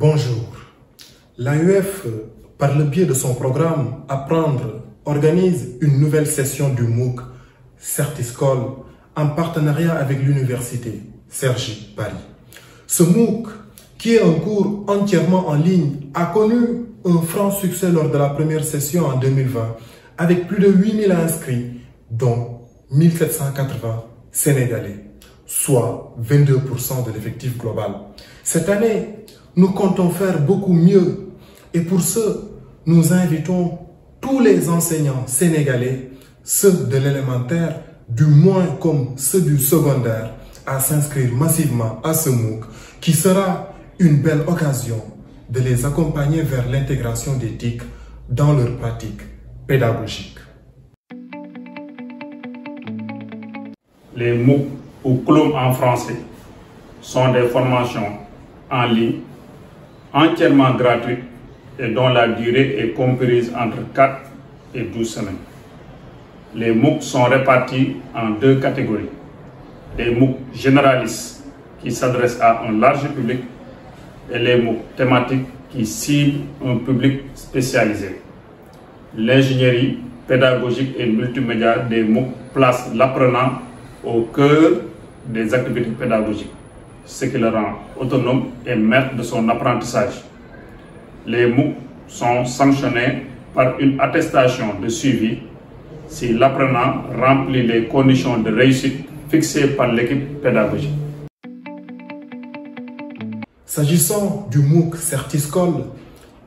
Bonjour. L'AUF, par le biais de son programme Apprendre, organise une nouvelle session du MOOC Certiscol en partenariat avec l'université Sergi Paris. Ce MOOC, qui est un cours entièrement en ligne, a connu un franc succès lors de la première session en 2020 avec plus de 8000 inscrits, dont 1780 Sénégalais, soit 22% de l'effectif global. Cette année, nous comptons faire beaucoup mieux et pour ce, nous invitons tous les enseignants sénégalais, ceux de l'élémentaire, du moins comme ceux du secondaire, à s'inscrire massivement à ce MOOC qui sera une belle occasion de les accompagner vers l'intégration TIC dans leur pratique pédagogique. Les MOOC ou CLOM en français sont des formations en ligne entièrement gratuites et dont la durée est comprise entre 4 et 12 semaines. Les MOOC sont répartis en deux catégories. Les MOOC généralistes qui s'adressent à un large public et les MOOC thématiques qui ciblent un public spécialisé. L'ingénierie pédagogique et multimédia des MOOC place l'apprenant au cœur des activités pédagogiques, ce qui le rend autonome et maître de son apprentissage. Les MOOC sont sanctionnés par une attestation de suivi si l'apprenant remplit les conditions de réussite fixées par l'équipe pédagogique. S'agissant du MOOC Certiscol,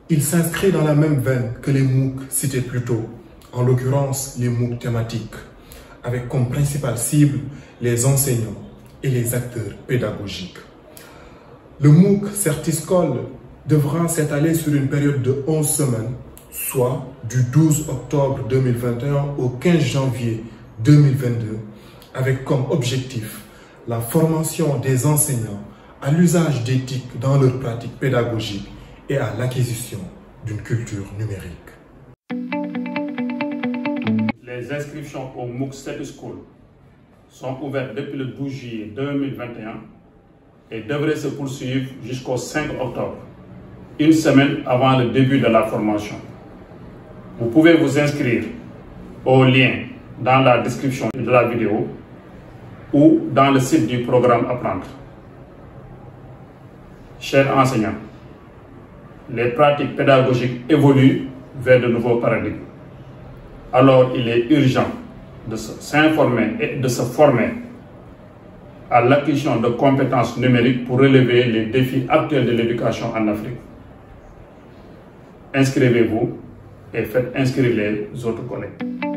il s'inscrit dans la même veine que les MOOC cités plus tôt, en l'occurrence les MOOC thématiques, avec comme principale cible les enseignants et les acteurs pédagogiques. Le MOOC Certiscol devra s'étaler sur une période de 11 semaines, soit du 12 octobre 2021 au 15 janvier 2022, avec comme objectif la formation des enseignants à l'usage d'éthique dans leur pratique pédagogique et à l'acquisition d'une culture numérique. Les inscriptions au MOOC School sont ouvertes depuis le 12 juillet 2021 et devraient se poursuivre jusqu'au 5 octobre, une semaine avant le début de la formation. Vous pouvez vous inscrire au lien dans la description de la vidéo ou dans le site du programme Apprendre. Chers enseignants, les pratiques pédagogiques évoluent vers de nouveaux paradigmes. Alors il est urgent de s'informer et de se former à l'acquisition de compétences numériques pour relever les défis actuels de l'éducation en Afrique. Inscrivez-vous et faites inscrire les autres collègues.